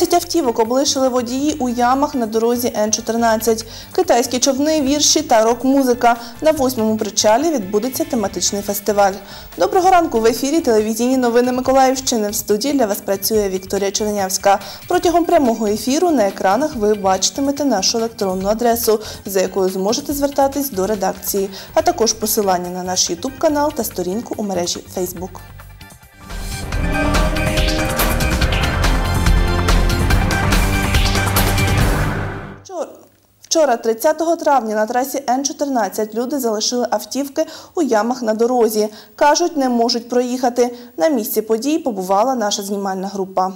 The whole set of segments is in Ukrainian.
Десять автівок облишили водії у ямах на дорозі Н-14. Китайські човни, вірші та рок-музика. На восьмому причалі відбудеться тематичний фестиваль. Доброго ранку в ефірі телевізійні новини Миколаївщини. В студії для вас працює Вікторія Чернявська. Протягом прямого ефіру на екранах ви бачитимете нашу електронну адресу, за якою зможете звертатись до редакції, а також посилання на наш YouTube канал та сторінку у мережі Facebook. Вчора, 30 травня, на трасі Н-14 люди залишили автівки у ямах на дорозі. Кажуть, не можуть проїхати. На місці подій побувала наша знімальна група.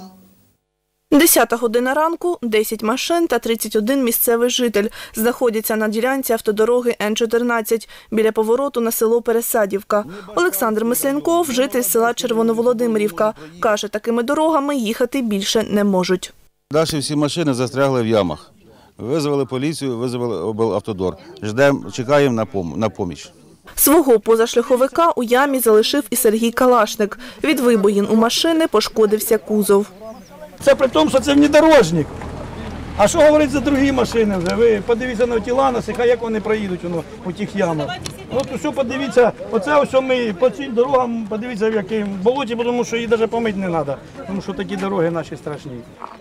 10 година ранку, 10 машин та 31 місцевий житель знаходяться на ділянці автодороги Н-14 біля повороту на село Пересадівка. Олександр Мисленков, житель села Червоноволодимирівка, каже, такими дорогами їхати більше не можуть. Далі всі машини застрягли в ямах. Визвали поліцію, визвали облавтодор. Ждемо, чекаємо на, пом- на поміч. Свого позашляховика у ямі залишив і Сергій Калашник. Від вибоїн у машини пошкодився кузов. Це при тому, що це внедорожник. А що говорить за другі машини вже? Ви подивіться на тіла, насихай, хай як вони проїдуть у тих ямах. От усе подивіться, оце ось ми по цим дорогам подивіться в якому болоті, тому що її навіть помити не треба, тому що такі дороги наші страшні.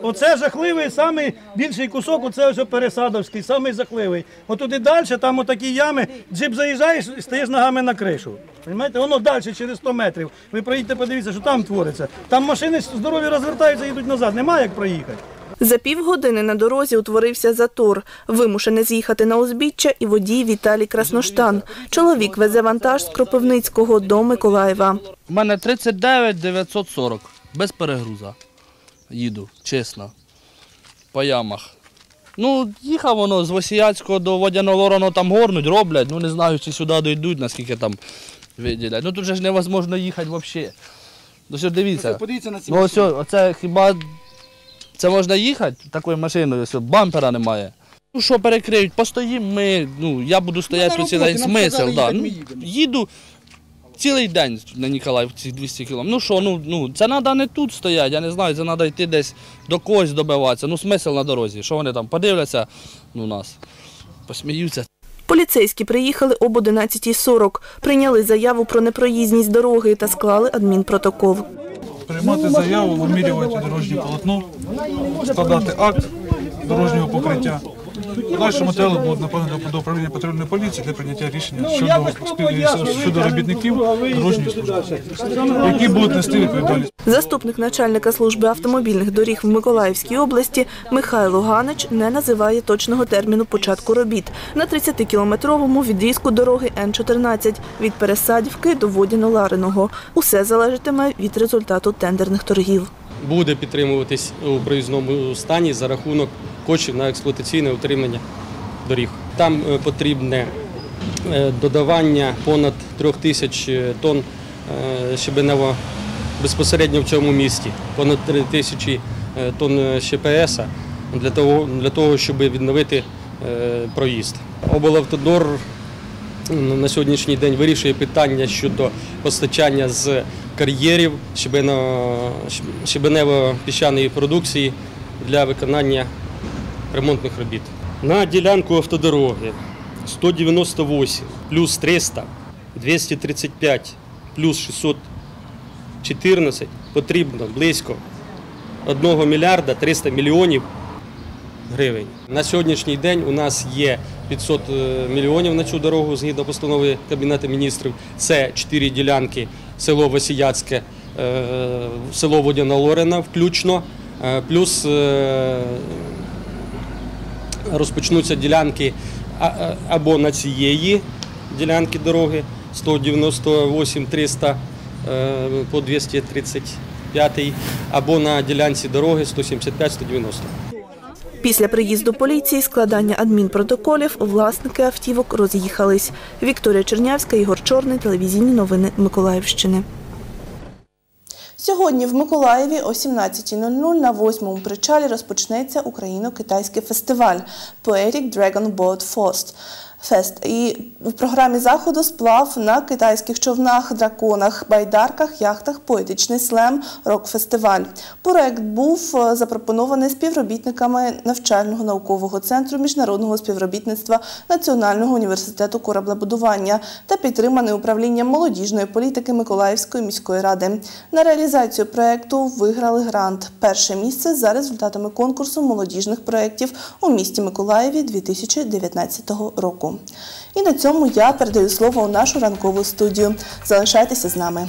Оце жахливий, самий більший кусок, оце ось пересадовський, самий жахливий. От туди далі, там отакі ями, джип заїжджаєш, стаєш ногами на кришу. Понимаєте? Воно далі, через 100 метрів. Ви проїдьте, подивіться, що там твориться. Там машини здорові розвертаються і йдуть назад. Немає як проїхати. За півгодини на дорозі утворився затор. Вимушений з'їхати на узбіччя і водій Віталій Красноштан. Чоловік везе вантаж з Кропивницького до Миколаєва. У мене 39 940, без перегруза. Їду, чесно. По ямах. Ну, їхав воно з Восіяцького до Водяного воно там горнуть, роблять. Ну не знаю, чи сюди дійдуть, наскільки там виділять. Ну тут же ж невозможно їхати взагалі. Ну що дивіться. Подивіться на ці Ну ось, оце хіба це можна їхати такою машиною, ось бампера немає. Ну що перекриють, постоїмо ми, ну я буду стояти тут цілий день. Смисл, да. ну, їду цілий день на Ніколаїв, ці 200 кілометрів. Ну що, ну, ну це треба не тут стояти, я не знаю, це треба йти десь до когось добиватися. Ну смисл на дорозі. Що вони там подивляться, ну нас, посміються. Поліцейські приїхали об 11.40, прийняли заяву про непроїзність дороги та склали адмінпротокол. Приймати заяву, вимірювати дорожнє полотно, складати акт дорожнього покриття. Подальші матеріали будуть направлені до управління патрульної поліції для прийняття рішення щодо, спів- щодо робітників дорожньої служби, які будуть нести відповідальність. Заступник начальника служби автомобільних доріг в Миколаївській області Михайло Ганич не називає точного терміну початку робіт на 30-кілометровому відрізку дороги Н-14 від Пересадівки до Водяно-Лариного. Усе залежатиме від результату тендерних торгів. буде підтримуватись у проїзному стані за рахунок коштів на експлуатаційне утримання доріг. Там е, потрібне е, додавання понад трьох тисяч тонн е, щебенево безпосередньо в цьому місті, понад три тисячі тонн ЩПС для того, для того, щоб відновити проїзд. Облавтодор на сьогоднішній день вирішує питання щодо постачання з кар'єрів щебено- щебенево-піщаної продукції для виконання ремонтних робіт. На ділянку автодороги 198 плюс 300, 235 плюс 614 потрібно близько 1 мільярда 300 мільйонів гривень. На сьогоднішній день у нас є 500 е, мільйонів на цю дорогу згідно постанови Кабінету міністрів. Це чотири ділянки село Васіяцьке, е, село Водяна Лорена включно, е, плюс розпочнуться ділянки або на цієї ділянки дороги 198 300 е, по 235, або на ділянці дороги 175 190. Після приїзду поліції, складання адмінпротоколів, власники автівок роз'їхались. Вікторія Чернявська, Ігор Чорний, телевізійні новини Миколаївщини. Сьогодні в Миколаєві о 17.00 на восьмому причалі розпочнеться Україно-китайський фестиваль Poetic Dragon Boat Fest. Фест і в програмі заходу сплав на китайських човнах, драконах, байдарках, яхтах, поетичний слем, рок-фестиваль. Проект був е, запропонований співробітниками навчального наукового центру міжнародного співробітництва Національного університету кораблебудування та підтриманий управлінням молодіжної політики Миколаївської міської ради. На реалізацію проекту виграли грант. Перше місце за результатами конкурсу молодіжних проєктів у місті Миколаєві 2019 року. І на цьому я передаю слово у нашу ранкову студію. Залишайтеся з нами.